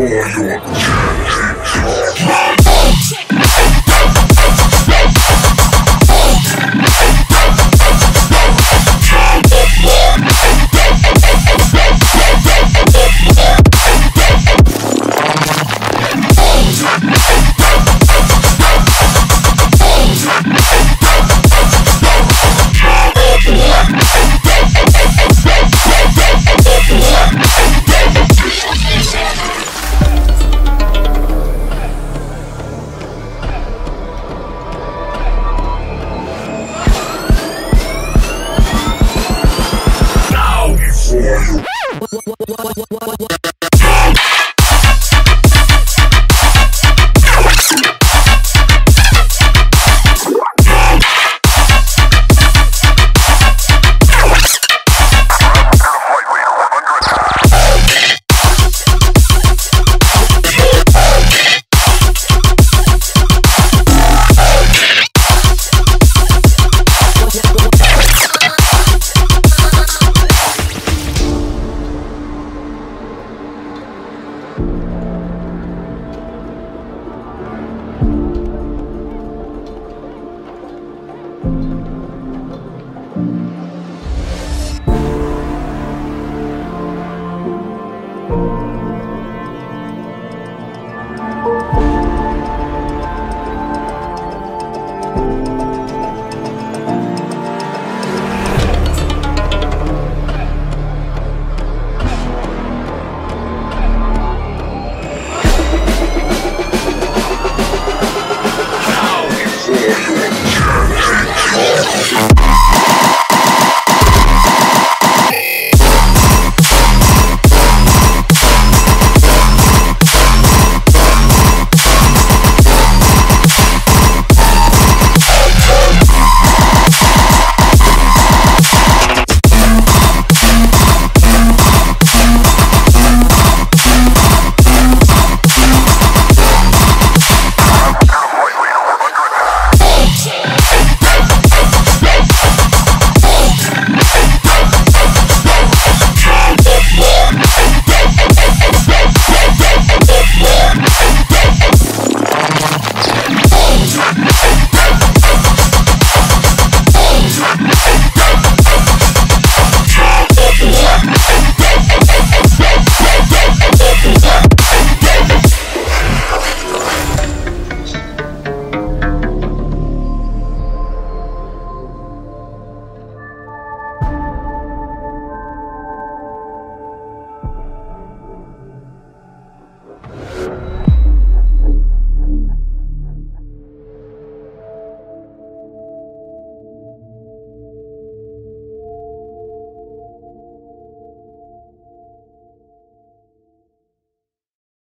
for your what, what, what.